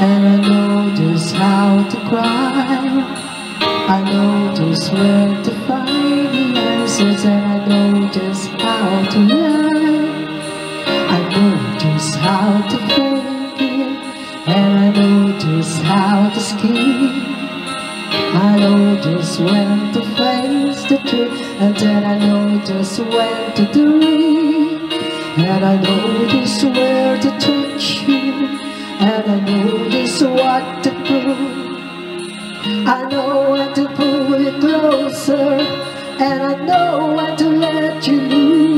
And I know just how to cry. I know just where to find the answers. And I know just how to lie. I know just how to it And I know just how to scheme I know just when to face the truth. And then I know just when to dream And I know just where to touch you And I know just what to prove I know when to pull you closer. And I know when to let you loose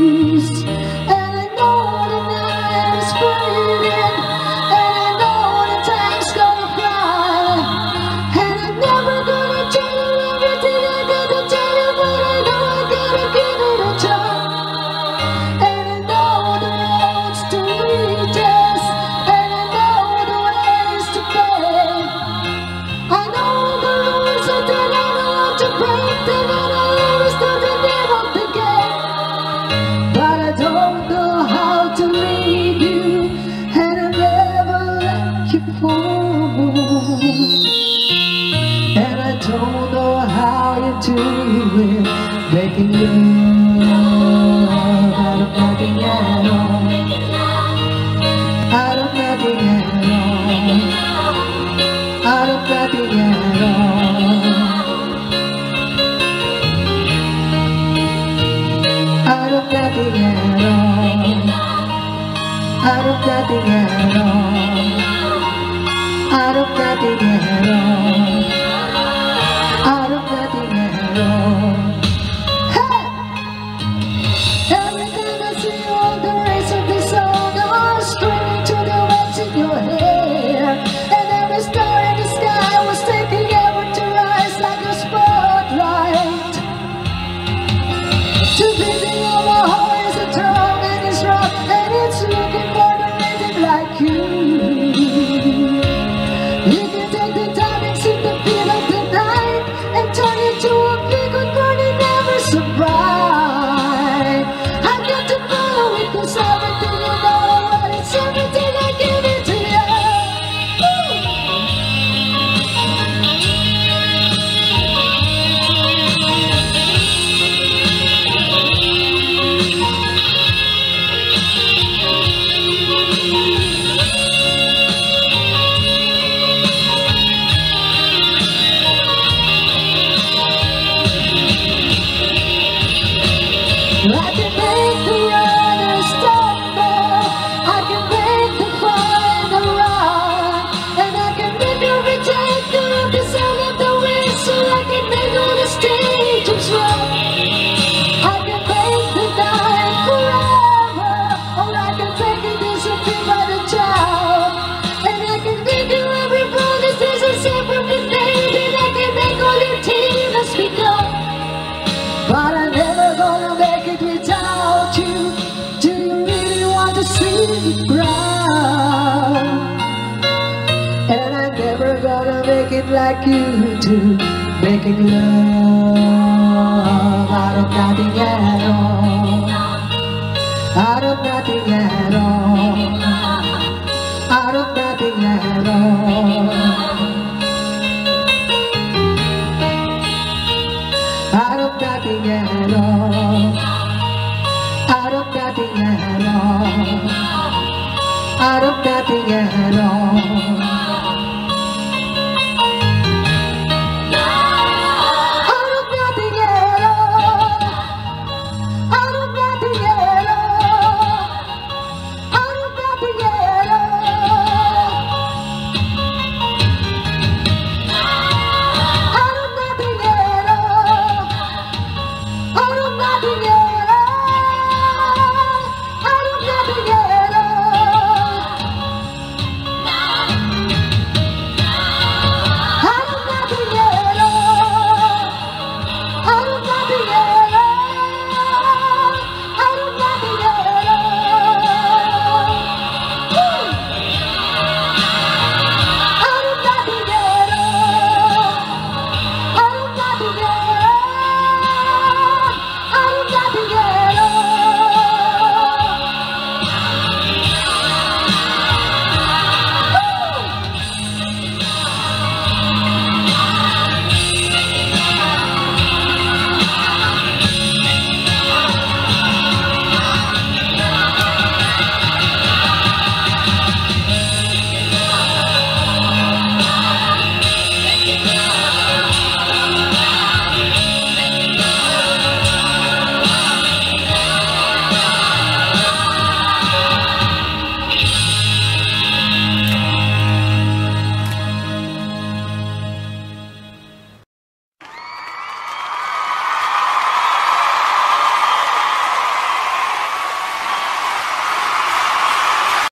how you do it Making love out of nothing at all Out of nothing at all Out of. Nothing at all Out of. Nothing at all Out of. Nothing at all out of. Nothing at all And I'm never gonna make it like you do. Making love out of nothing at all. Out of nothing